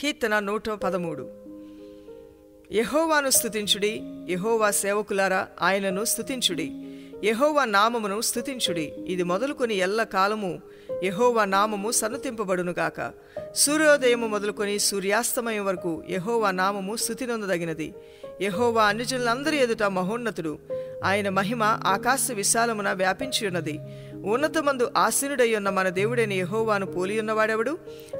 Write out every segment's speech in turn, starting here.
కీర్తన నూట పదమూడు. యహోవాను స్తుతించుడి యహోవా సేవకులారా ఆయనను స్తుతించుడి యహోవా నామమును స్థుతించుడి ఇది మొదలుకొని ఎల్ల కాలము యహోవా నామము సన్నతింపబడునుగాక సూర్యోదయము మొదలుకొని సూర్యాస్తమయం వరకు యహోవా నామము స్థుతినొందదగినది యహోవా అన్యజనులందరి ఎదుట మహోన్నతుడు. ఆయన మహిమ ఆకాశ విశాలమున వ్యాపించి ఉన్నది ఉన్నతమందు ఆసీనుడై ఉన్న మన దేవుడైన యహోవాను పోలియున్నవాడెవడు?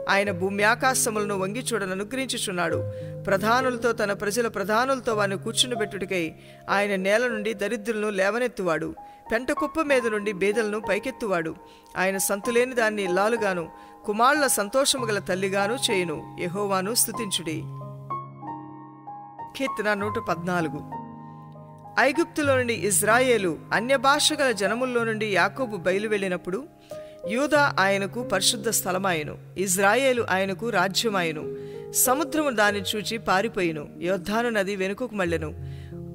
ఆయన భూమి ఆకాశములను వంగి చూడను అనుగ్రహించుచున్నాడు. ప్రధానులతో తన ప్రజల ప్రధానులతో వారిని కూర్చుండబెట్టుడికై ఆయన నేల నుండి దరిద్రులను లేవనెత్తువాడు. పెంట కుప్ప మీద నుండి బేదలను పైకెత్తువాడు. ఆయన సంతులేని దాన్ని ఇల్లాలుగాను కుమారుల సంతోషము గల తల్లిగాను చేయును. యహోవాను స్థుతించుడి కీర్తన నూట పద్నాలుగు. ఐగుప్తులో నుండి ఇజ్రాయేలు అన్య భాష గల జనముల్లో నుండి యాకోబు బయలు వెళ్ళినప్పుడు యూదా ఆయనకు పరిశుద్ధ స్థలమాయను ఇజ్రాయేలు ఆయనకు రాజ్యమాయను సముద్రము దాన్ని చూచి పారిపోయిను యోద్ధాను నది వెనుకకు మళ్ళెను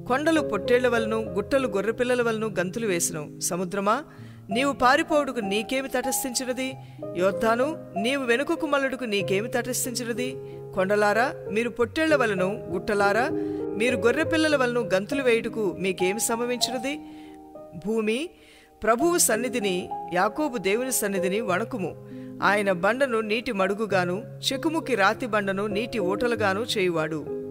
కొండలు పొట్టేళ్ళ వలను గుట్టలు గొర్రెపిల్లల వలను గంతులు వేసెను. సముద్రమా నీవు పారిపోవుడుకు నీకేమి తటస్థించినది? యోద్ధాను నీవు వెనుకకు మల్లుడుకు నీకేమి తటస్థించినది? కొండలారా మీరు పొట్టేళ్ళ వలను గుట్టలారా మీరు గొర్రెపిల్లల వలన గంతులు వేయుటకు మీకేమి సంభవించినది? భూమి ప్రభువు సన్నిధిని యాకోబు దేవుని సన్నిధిని వణకుము. ఆయన బండను నీటి మడుగుగాను చెకుముకి రాతి బండను నీటి ఊటలుగాను చేయువాడు.